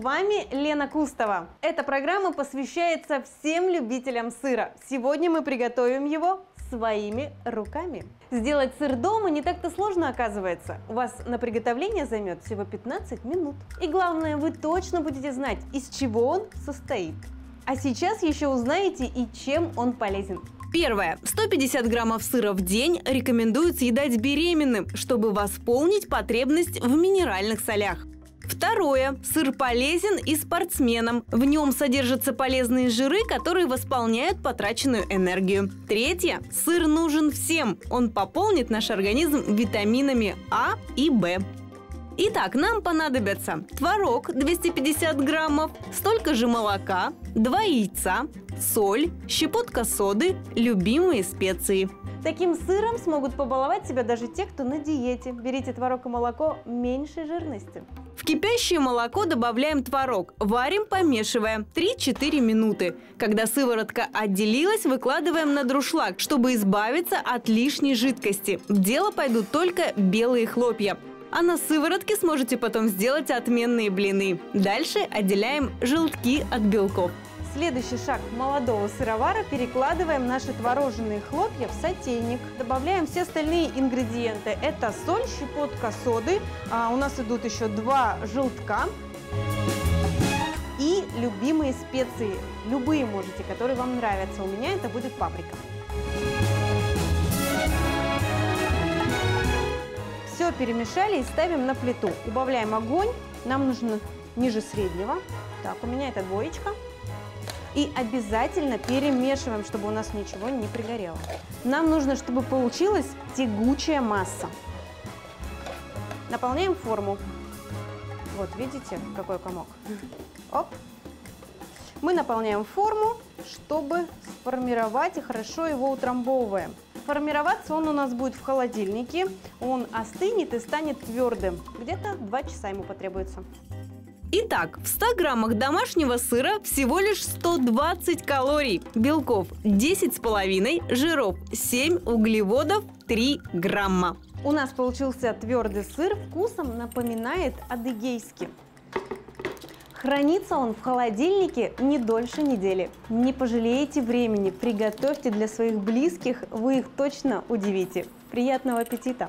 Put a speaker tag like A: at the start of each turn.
A: Вами Лена Кустова. Эта программа посвящается всем любителям сыра. Сегодня мы приготовим его своими руками. Сделать сыр дома не так-то сложно оказывается. У вас на приготовление займет всего 15 минут. И главное, вы точно будете знать, из чего он состоит. А сейчас еще узнаете и чем он полезен.
B: Первое. 150 граммов сыра в день рекомендуют съедать беременным, чтобы восполнить потребность в минеральных солях. Второе. Сыр полезен и спортсменам. В нем содержатся полезные жиры, которые восполняют потраченную энергию. Третье. Сыр нужен всем. Он пополнит наш организм витаминами А и В. Итак, нам понадобятся творог 250 граммов, столько же молока, 2 яйца, соль, щепотка соды, любимые специи.
A: Таким сыром смогут побаловать себя даже те, кто на диете. Берите творог и молоко меньшей жирности.
B: В кипящее молоко добавляем творог. Варим, помешивая 3-4 минуты. Когда сыворотка отделилась, выкладываем на друшлаг, чтобы избавиться от лишней жидкости. В дело пойдут только белые хлопья. А на сыворотке сможете потом сделать отменные блины. Дальше отделяем желтки от белков.
A: Следующий шаг молодого сыровара – перекладываем наши творожные хлопья в сотейник. Добавляем все остальные ингредиенты. Это соль, щепотка соды, а у нас идут еще два желтка и любимые специи. Любые можете, которые вам нравятся. У меня это будет паприка. Перемешали и ставим на плиту. Убавляем огонь. Нам нужно ниже среднего. Так, у меня это двоечка. И обязательно перемешиваем, чтобы у нас ничего не пригорело. Нам нужно, чтобы получилась тягучая масса. Наполняем форму. Вот, видите, какой комок? Оп. Мы наполняем форму, чтобы сформировать и хорошо его утрамбовываем. Формироваться он у нас будет в холодильнике. Он остынет и станет твердым. Где-то 2 часа ему потребуется.
B: Итак, в 100 граммах домашнего сыра всего лишь 120 калорий, белков 10,5, жиров 7, углеводов 3 грамма.
A: У нас получился твердый сыр, вкусом напоминает адыгейский. Хранится он в холодильнике не дольше недели. Не пожалеете времени, приготовьте для своих близких, вы их точно удивите. Приятного аппетита!